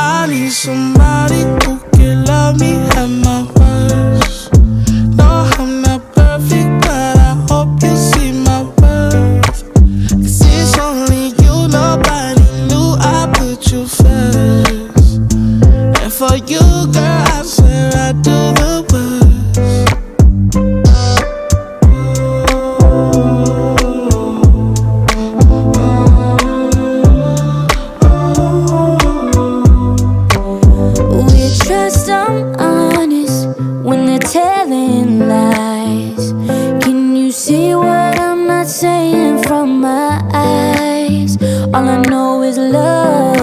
I need somebody who can love me at my worst. No, I'm not perfect, but I hope you see my worth. Cause it's only you, nobody knew I put you first. And for you, girl, I telling lies Can you see what I'm not saying from my eyes? All I know is love